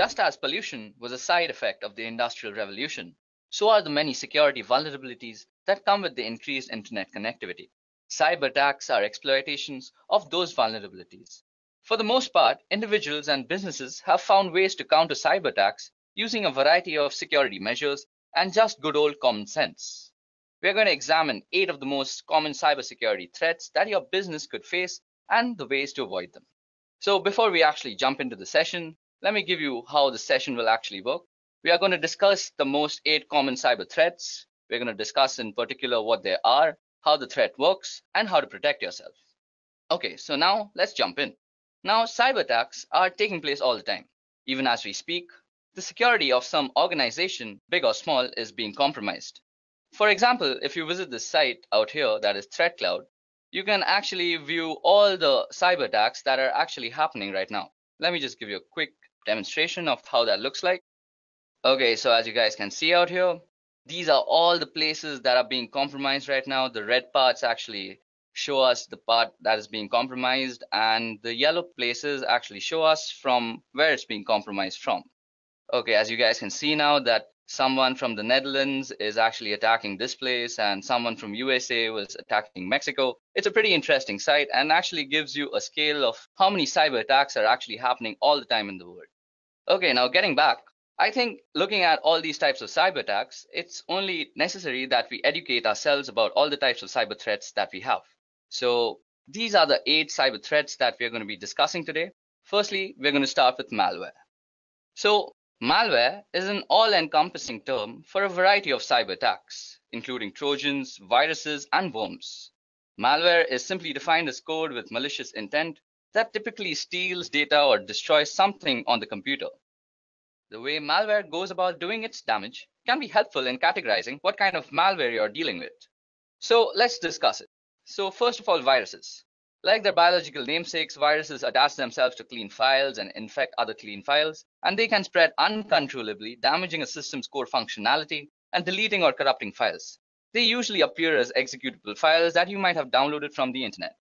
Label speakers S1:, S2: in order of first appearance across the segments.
S1: just as pollution was a side effect of the Industrial Revolution, so are the many security vulnerabilities that come with the increased internet connectivity. Cyber attacks are exploitations of those vulnerabilities. For the most part, individuals and businesses have found ways to counter cyber attacks using a variety of security measures and just good old common sense. We're going to examine eight of the most common cybersecurity threats that your business could face and the ways to avoid them. So before we actually jump into the session, let me give you how the session will actually work. We are going to discuss the most eight common cyber threats. We're going to discuss in particular what they are, how the threat works, and how to protect yourself. Okay, so now let's jump in. Now, cyber attacks are taking place all the time. Even as we speak, the security of some organization, big or small, is being compromised. For example, if you visit this site out here that is ThreatCloud, you can actually view all the cyber attacks that are actually happening right now. Let me just give you a quick demonstration of how that looks like. Okay, so as you guys can see out here, these are all the places that are being compromised right now. The red parts actually show us the part that is being compromised and the yellow places actually show us from where it's being compromised from. Okay, as you guys can see now that someone from the Netherlands is actually attacking this place and someone from USA was attacking Mexico. It's a pretty interesting site and actually gives you a scale of how many cyber attacks are actually happening all the time in the world. Okay, now getting back, I think looking at all these types of cyber attacks, it's only necessary that we educate ourselves about all the types of cyber threats that we have. So these are the eight cyber threats that we're going to be discussing today. Firstly, we're going to start with malware. So malware is an all-encompassing term for a variety of cyber attacks, including trojans, viruses, and worms. Malware is simply defined as code with malicious intent that typically steals data or destroys something on the computer. The way malware goes about doing its damage can be helpful in categorizing what kind of malware you're dealing with. So let's discuss it. So first of all, viruses. Like their biological namesakes, viruses attach themselves to clean files and infect other clean files, and they can spread uncontrollably, damaging a system's core functionality and deleting or corrupting files. They usually appear as executable files that you might have downloaded from the internet.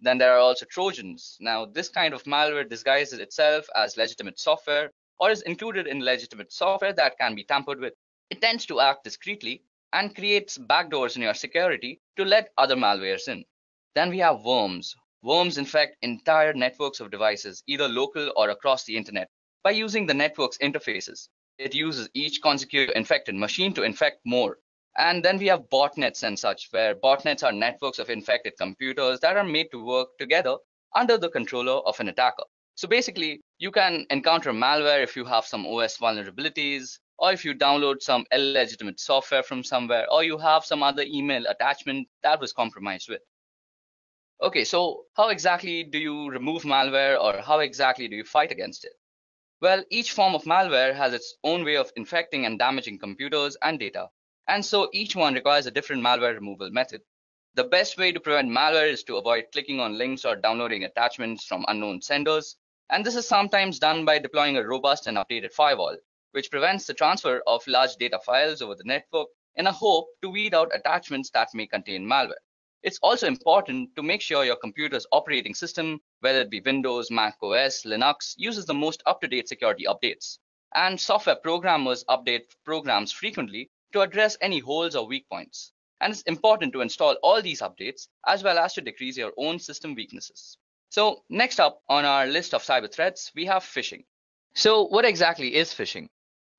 S1: Then there are also Trojans. Now, this kind of malware disguises itself as legitimate software or is included in legitimate software that can be tampered with. It tends to act discreetly and creates backdoors in your security to let other malwares in. Then we have worms. Worms infect entire networks of devices, either local or across the internet, by using the network's interfaces. It uses each consecutive infected machine to infect more. And then we have botnets and such, where botnets are networks of infected computers that are made to work together under the controller of an attacker. So basically, you can encounter malware if you have some OS vulnerabilities, or if you download some illegitimate software from somewhere, or you have some other email attachment that was compromised with. Okay, so how exactly do you remove malware or how exactly do you fight against it? Well, each form of malware has its own way of infecting and damaging computers and data. And so each one requires a different malware removal method. The best way to prevent malware is to avoid clicking on links or downloading attachments from unknown senders. And this is sometimes done by deploying a robust and updated firewall, which prevents the transfer of large data files over the network in a hope to weed out attachments that may contain malware. It's also important to make sure your computer's operating system, whether it be Windows, Mac OS, Linux, uses the most up-to-date security updates. And software programmers update programs frequently to address any holes or weak points. And it's important to install all these updates as well as to decrease your own system weaknesses. So next up on our list of cyber threats, we have phishing. So what exactly is phishing?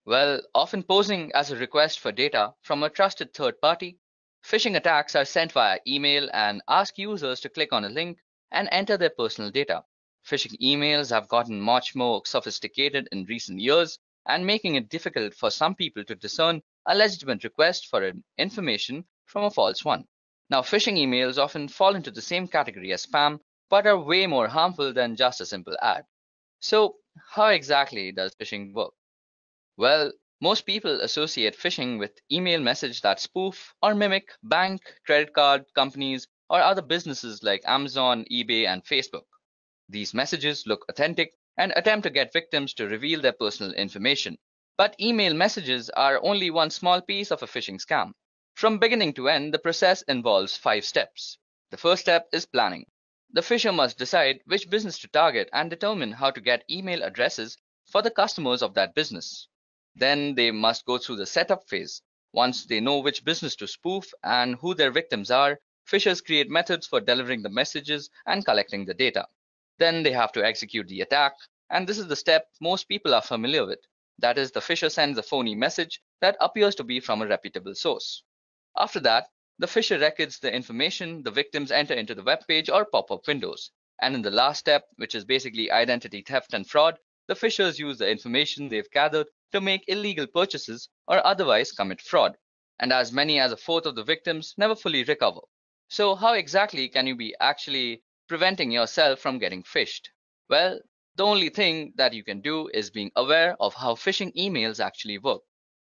S1: Well, often posing as a request for data from a trusted third party, phishing attacks are sent via email and ask users to click on a link and enter their personal data. Phishing emails have gotten much more sophisticated in recent years and making it difficult for some people to discern a legitimate request for information from a false one. Now, phishing emails often fall into the same category as spam, but are way more harmful than just a simple ad. So, how exactly does phishing work? Well, most people associate phishing with email message that spoof or mimic bank, credit card companies, or other businesses like Amazon, eBay, and Facebook. These messages look authentic and attempt to get victims to reveal their personal information. But email messages are only one small piece of a phishing scam. From beginning to end, the process involves five steps. The first step is planning. The phisher must decide which business to target and determine how to get email addresses for the customers of that business. Then they must go through the setup phase. Once they know which business to spoof and who their victims are, phishers create methods for delivering the messages and collecting the data. Then they have to execute the attack, and this is the step most people are familiar with. That is, the phisher sends a phony message that appears to be from a reputable source. After that, the phisher records the information the victims enter into the web page or pop-up windows. And in the last step, which is basically identity theft and fraud, the phishers use the information they've gathered to make illegal purchases or otherwise commit fraud. And as many as a fourth of the victims never fully recover. So how exactly can you be actually preventing yourself from getting phished? Well, the only thing that you can do is being aware of how phishing emails actually work.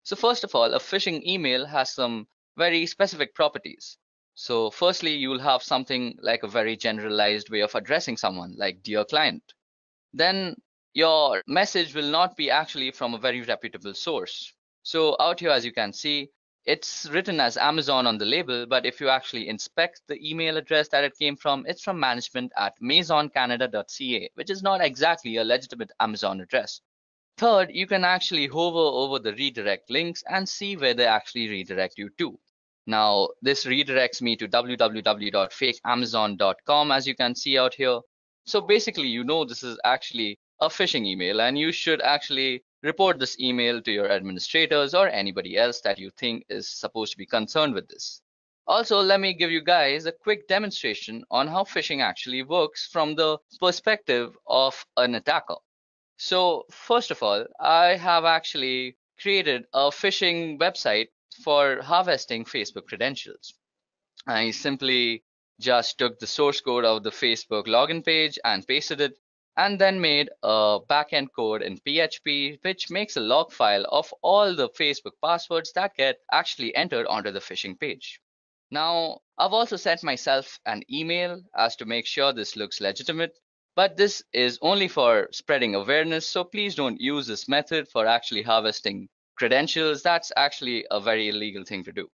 S1: So first of all, a phishing email has some very specific properties. So firstly, you will have something like a very generalized way of addressing someone like dear client. Then your message will not be actually from a very reputable source. So out here, as you can see, it's written as Amazon on the label, but if you actually inspect the email address that it came from, it's from management at maisoncanada.ca, which is not exactly a legitimate Amazon address. Third, you can actually hover over the redirect links and see where they actually redirect you to. Now, this redirects me to www.fakeamazon.com, as you can see out here. So basically, you know this is actually a phishing email, and you should actually report this email to your administrators or anybody else that you think is supposed to be concerned with this. Also, let me give you guys a quick demonstration on how phishing actually works from the perspective of an attacker. So first of all, I have actually created a phishing website for harvesting Facebook credentials. I simply just took the source code of the Facebook login page and pasted it and then made a backend code in PHP, which makes a log file of all the Facebook passwords that get actually entered onto the phishing page. Now, I've also sent myself an email as to make sure this looks legitimate, but this is only for spreading awareness, so please don't use this method for actually harvesting credentials. That's actually a very illegal thing to do.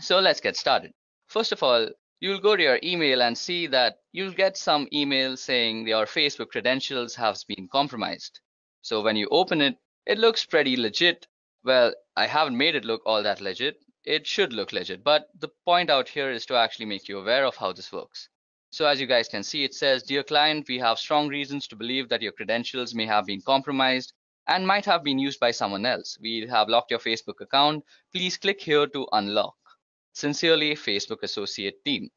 S1: So let's get started. First of all, you'll go to your email and see that you'll get some email saying your Facebook credentials have been compromised. So when you open it, it looks pretty legit. Well, I haven't made it look all that legit. It should look legit, but the point out here is to actually make you aware of how this works. So as you guys can see, it says, Dear client, we have strong reasons to believe that your credentials may have been compromised and might have been used by someone else. We have locked your Facebook account. Please click here to unlock. Sincerely, Facebook Associate Team.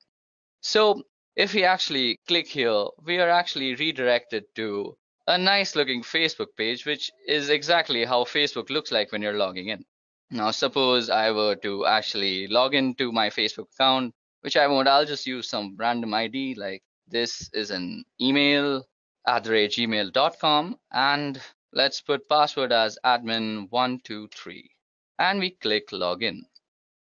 S1: So if we actually click here, we are actually redirected to a nice looking Facebook page, which is exactly how Facebook looks like when you're logging in. Now, suppose I were to actually log into my Facebook account, which I won't, I'll just use some random ID like this is an email at gmail.com and let's put password as admin123 and we click login.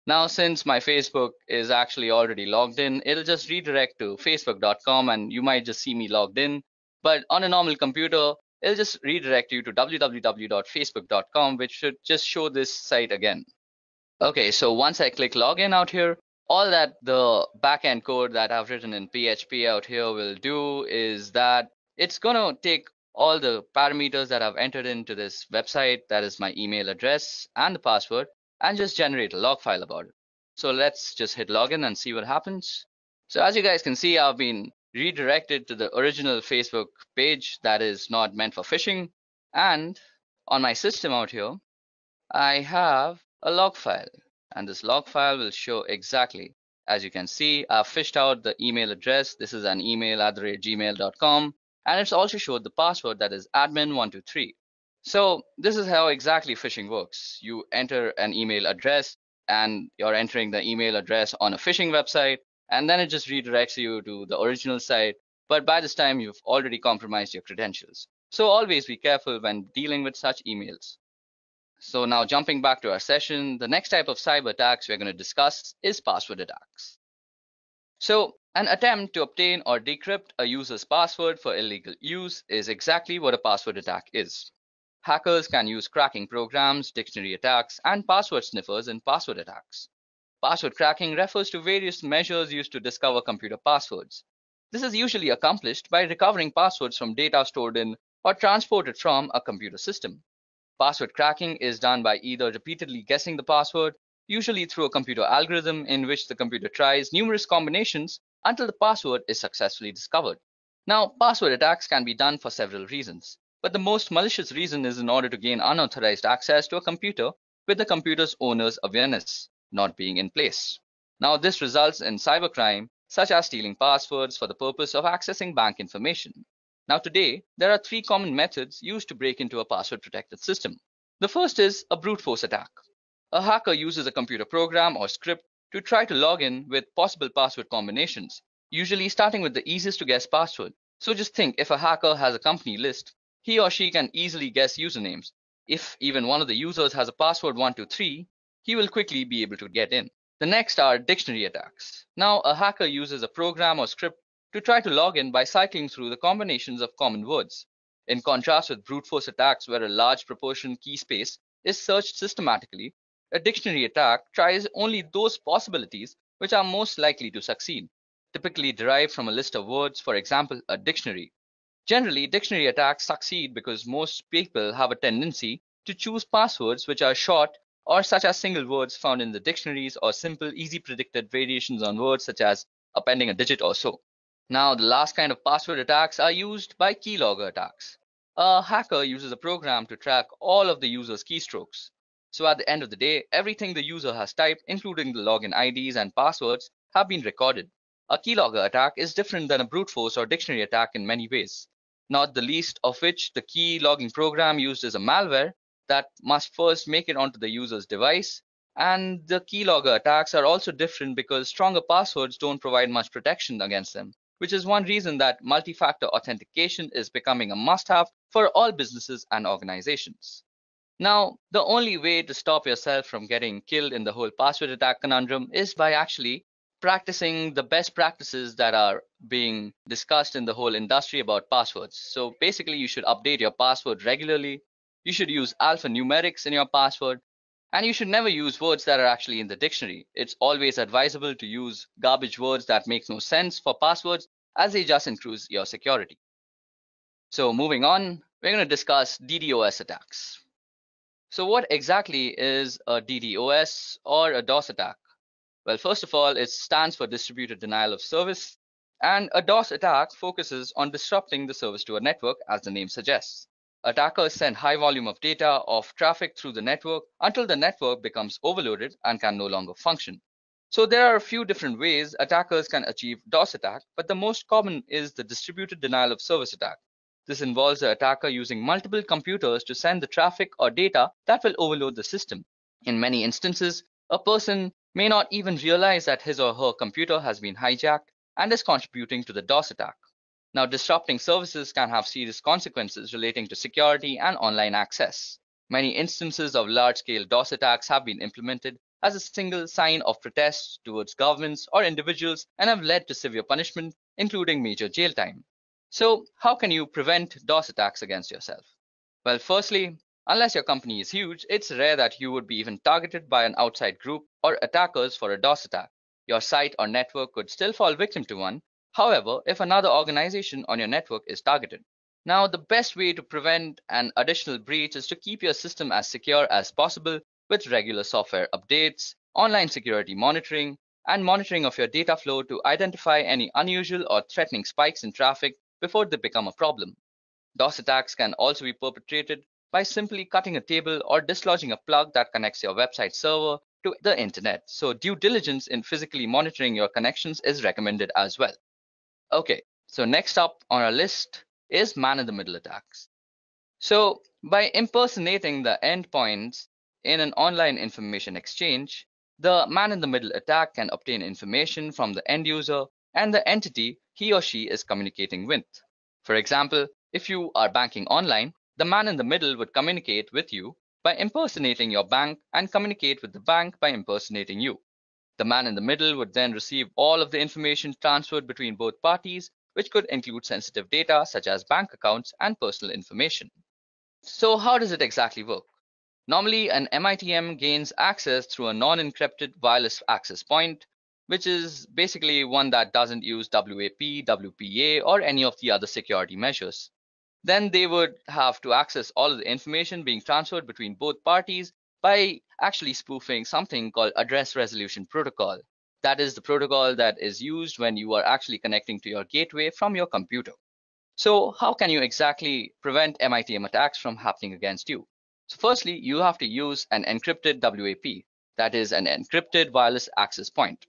S1: Now, since my Facebook is actually already logged in, it'll just redirect to facebook.com and you might just see me logged in. But on a normal computer, it'll just redirect you to www.facebook.com, which should just show this site again. Okay, so once I click login out here, all that the backend code that I've written in PHP out here will do is that it's going to take all the parameters that I've entered into this website, that is my email address and the password, and just generate a log file about it. So let's just hit login and see what happens. So as you guys can see, I've been redirected to the original Facebook page that is not meant for phishing. And on my system out here, I have a log file. And this log file will show exactly, as you can see, I've fished out the email address. This is an email at gmail.com. And it's also showed the password that is admin123. So this is how exactly phishing works. You enter an email address and you're entering the email address on a phishing website, and then it just redirects you to the original site. But by this time, you've already compromised your credentials. So always be careful when dealing with such emails. So now jumping back to our session, the next type of cyber attacks we're going to discuss is password attacks. So an attempt to obtain or decrypt a user's password for illegal use is exactly what a password attack is. Hackers can use cracking programs, dictionary attacks, and password sniffers in password attacks. Password cracking refers to various measures used to discover computer passwords. This is usually accomplished by recovering passwords from data stored in or transported from a computer system. Password cracking is done by either repeatedly guessing the password, usually through a computer algorithm in which the computer tries numerous combinations until the password is successfully discovered. Now, password attacks can be done for several reasons, but the most malicious reason is in order to gain unauthorized access to a computer with the computer's owner's awareness not being in place. Now, this results in cybercrime, such as stealing passwords for the purpose of accessing bank information. Now, today, there are three common methods used to break into a password protected system. The first is a brute force attack. A hacker uses a computer program or script to try to log in with possible password combinations usually starting with the easiest to guess password. So just think if a hacker has a company list, he or she can easily guess usernames. If even one of the users has a password 123, he will quickly be able to get in. The next are dictionary attacks. Now, a hacker uses a program or script to try to log in by cycling through the combinations of common words. In contrast with brute force attacks where a large proportion key space is searched systematically, a dictionary attack tries only those possibilities which are most likely to succeed typically derived from a list of words, for example, a dictionary. Generally, dictionary attacks succeed because most people have a tendency to choose passwords which are short or such as single words found in the dictionaries or simple, easy predicted variations on words such as appending a digit or so. Now, the last kind of password attacks are used by keylogger attacks. A hacker uses a program to track all of the user's keystrokes. So at the end of the day, everything the user has typed, including the login IDs and passwords, have been recorded. A keylogger attack is different than a brute force or dictionary attack in many ways, not the least of which the key logging program used is a malware that must first make it onto the user's device. And the keylogger attacks are also different because stronger passwords don't provide much protection against them, which is one reason that multi-factor authentication is becoming a must-have for all businesses and organizations. Now, the only way to stop yourself from getting killed in the whole password attack conundrum is by actually practicing the best practices that are being discussed in the whole industry about passwords. So basically, you should update your password regularly. You should use alphanumerics in your password. And you should never use words that are actually in the dictionary. It's always advisable to use garbage words that make no sense for passwords as they just increase your security. So moving on, we're going to discuss DDoS attacks. So what exactly is a DDoS or a DOS attack? Well, first of all, it stands for distributed denial of service. And a DOS attack focuses on disrupting the service to a network, as the name suggests. Attackers send high volume of data of traffic through the network until the network becomes overloaded and can no longer function. So there are a few different ways attackers can achieve DOS attack, but the most common is the distributed denial of service attack. This involves the attacker using multiple computers to send the traffic or data that will overload the system. In many instances, a person may not even realize that his or her computer has been hijacked and is contributing to the DOS attack. Now, disrupting services can have serious consequences relating to security and online access. Many instances of large-scale DOS attacks have been implemented as a single sign of protest towards governments or individuals and have led to severe punishment, including major jail time. So, how can you prevent DOS attacks against yourself? Well, firstly, Unless your company is huge, it's rare that you would be even targeted by an outside group or attackers for a DOS attack. Your site or network could still fall victim to one, however, if another organization on your network is targeted. Now, the best way to prevent an additional breach is to keep your system as secure as possible with regular software updates, online security monitoring, and monitoring of your data flow to identify any unusual or threatening spikes in traffic before they become a problem. DOS attacks can also be perpetrated by simply cutting a table or dislodging a plug that connects your website server to the internet. So due diligence in physically monitoring your connections is recommended as well. Okay, so next up on our list is man-in-the-middle attacks. So by impersonating the endpoints in an online information exchange, the man-in-the-middle attack can obtain information from the end user and the entity he or she is communicating with. For example, if you are banking online, the man in the middle would communicate with you by impersonating your bank and communicate with the bank by impersonating you. The man in the middle would then receive all of the information transferred between both parties, which could include sensitive data such as bank accounts and personal information. So how does it exactly work? Normally, an MITM gains access through a non-encrypted wireless access point, which is basically one that doesn't use WAP, WPA, or any of the other security measures. Then they would have to access all of the information being transferred between both parties by actually spoofing something called address resolution protocol. That is the protocol that is used when you are actually connecting to your gateway from your computer. So how can you exactly prevent MITM attacks from happening against you? So firstly, you have to use an encrypted WAP, that is an encrypted wireless access point.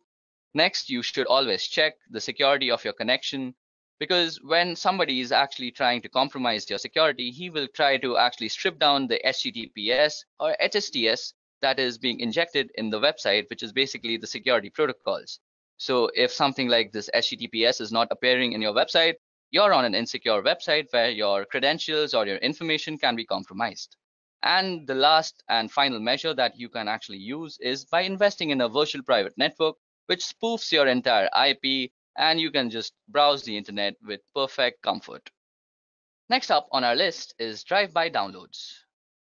S1: Next, you should always check the security of your connection because when somebody is actually trying to compromise your security, he will try to actually strip down the HTTPS or HSTS that is being injected in the website, which is basically the security protocols. So if something like this HTTPS is not appearing in your website, you're on an insecure website where your credentials or your information can be compromised. And the last and final measure that you can actually use is by investing in a virtual private network, which spoofs your entire IP and you can just browse the internet with perfect comfort. Next up on our list is drive-by downloads.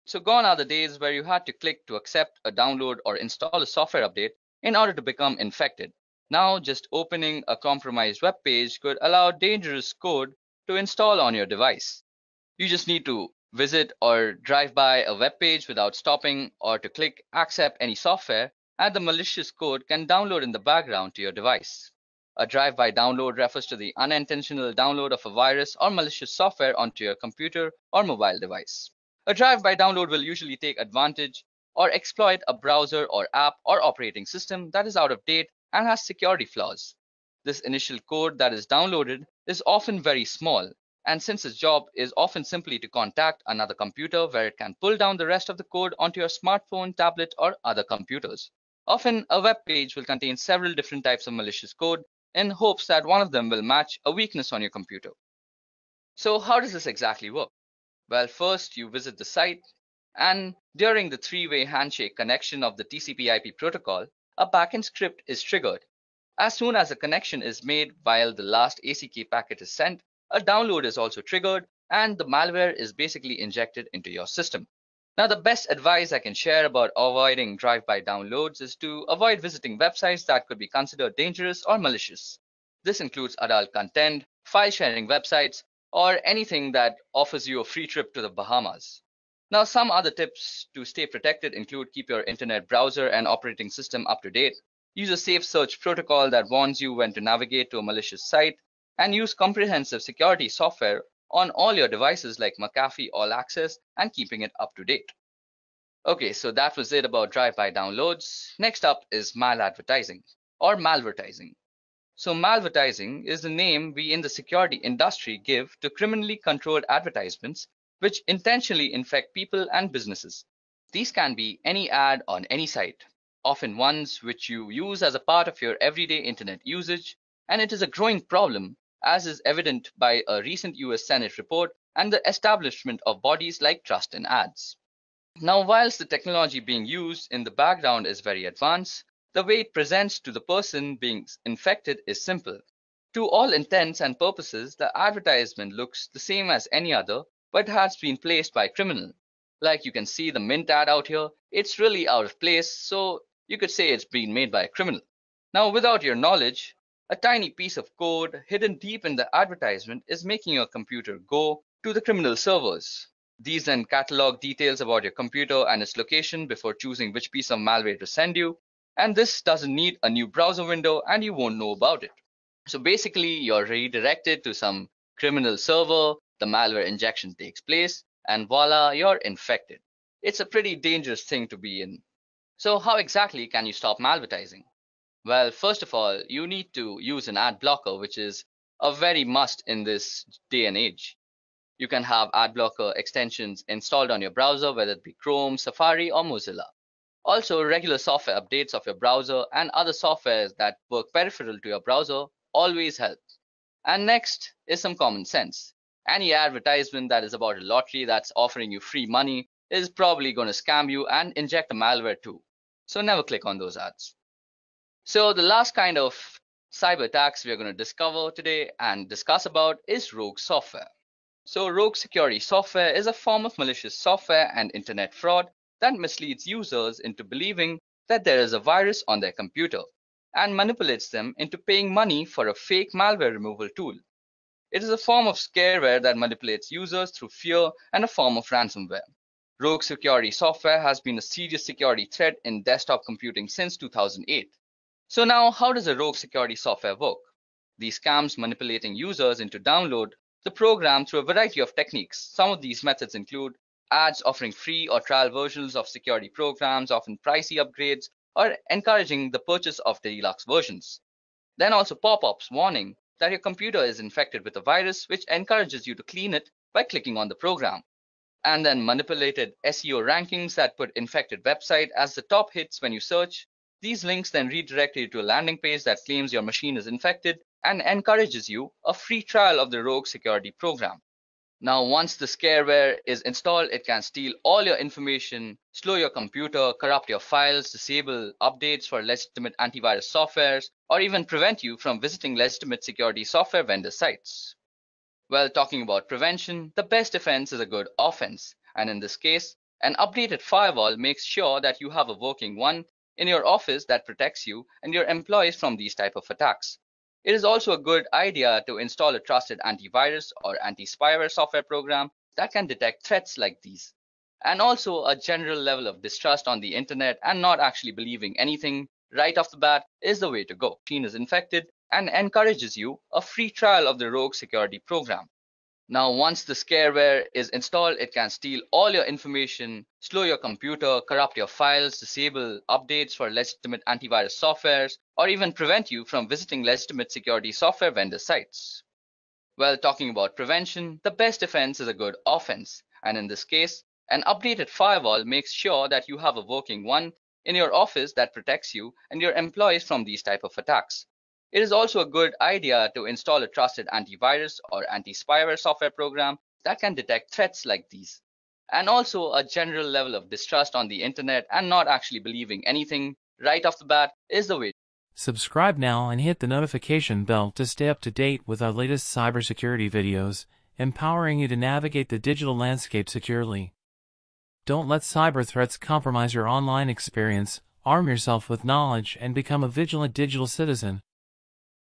S1: So gone are the days where you had to click to accept a download or install a software update in order to become infected. Now just opening a compromised web page could allow dangerous code to install on your device. You just need to visit or drive by a web page without stopping or to click accept any software and the malicious code can download in the background to your device. A drive-by download refers to the unintentional download of a virus or malicious software onto your computer or mobile device. A drive-by download will usually take advantage or exploit a browser or app or operating system that is out of date and has security flaws. This initial code that is downloaded is often very small, and since its job is often simply to contact another computer where it can pull down the rest of the code onto your smartphone, tablet, or other computers. Often, a web page will contain several different types of malicious code in hopes that one of them will match a weakness on your computer. So how does this exactly work? Well, first you visit the site and during the three-way handshake connection of the TCP IP protocol, a backend script is triggered. As soon as a connection is made while the last ACK packet is sent, a download is also triggered and the malware is basically injected into your system. Now, the best advice I can share about avoiding drive-by downloads is to avoid visiting websites that could be considered dangerous or malicious. This includes adult content, file sharing websites, or anything that offers you a free trip to the Bahamas. Now, some other tips to stay protected include keep your internet browser and operating system up to date, use a safe search protocol that warns you when to navigate to a malicious site, and use comprehensive security software on all your devices like McAfee All Access and keeping it up to date. Okay, so that was it about drive-by downloads. Next up is maladvertising or malvertising. So malvertising is the name we in the security industry give to criminally controlled advertisements which intentionally infect people and businesses. These can be any ad on any site, often ones which you use as a part of your everyday internet usage, and it is a growing problem as is evident by a recent US Senate report and the establishment of bodies like Trust in Ads. Now, whilst the technology being used in the background is very advanced, the way it presents to the person being infected is simple. To all intents and purposes, the advertisement looks the same as any other, but has been placed by a criminal. Like you can see the mint ad out here, it's really out of place, so you could say it's been made by a criminal. Now, without your knowledge, a tiny piece of code hidden deep in the advertisement is making your computer go to the criminal servers. These then catalog details about your computer and its location before choosing which piece of malware to send you. And this doesn't need a new browser window and you won't know about it. So basically, you're redirected to some criminal server, the malware injection takes place, and voila, you're infected. It's a pretty dangerous thing to be in. So how exactly can you stop malvertising? Well, first of all, you need to use an ad blocker, which is a very must in this day and age. You can have ad blocker extensions installed on your browser, whether it be Chrome, Safari, or Mozilla. Also, regular software updates of your browser and other softwares that work peripheral to your browser always help. And next is some common sense. Any advertisement that is about a lottery that's offering you free money is probably going to scam you and inject malware too. So never click on those ads. So the last kind of cyber attacks we are going to discover today and discuss about is rogue software. So rogue security software is a form of malicious software and internet fraud that misleads users into believing that there is a virus on their computer and manipulates them into paying money for a fake malware removal tool. It is a form of scareware that manipulates users through fear and a form of ransomware. Rogue security software has been a serious security threat in desktop computing since 2008. So now, how does a rogue security software work? These scams manipulating users into download the program through a variety of techniques. Some of these methods include ads offering free or trial versions of security programs, often pricey upgrades, or encouraging the purchase of the deluxe versions. Then also pop-ups warning that your computer is infected with a virus, which encourages you to clean it by clicking on the program and then manipulated SEO rankings that put infected website as the top hits when you search. These links then redirect you to a landing page that claims your machine is infected and encourages you a free trial of the Rogue security program. Now, once the scareware is installed, it can steal all your information, slow your computer, corrupt your files, disable updates for legitimate antivirus softwares, or even prevent you from visiting legitimate security software vendor sites. Well, talking about prevention, the best defense is a good offense. And in this case, an updated firewall makes sure that you have a working one in your office that protects you and your employees from these type of attacks. It is also a good idea to install a trusted antivirus or anti-spyware software program that can detect threats like these. And also a general level of distrust on the internet and not actually believing anything right off the bat is the way to go. Machine is infected and encourages you a free trial of the Rogue security program. Now, once the scareware is installed, it can steal all your information, slow your computer, corrupt your files, disable updates for legitimate antivirus softwares, or even prevent you from visiting legitimate security software vendor sites. Well, talking about prevention, the best defense is a good offense. And in this case, an updated firewall makes sure that you have a working one in your office that protects you and your employees from these type of attacks. It is also a good idea to install a trusted antivirus or anti-spyware software program that can detect threats like these. And also a general level of distrust on the internet and not actually believing anything right off the bat is the way.
S2: Subscribe now and hit the notification bell to stay up to date with our latest cybersecurity videos, empowering you to navigate the digital landscape securely. Don't let cyber threats compromise your online experience. Arm yourself with knowledge and become a vigilant digital citizen.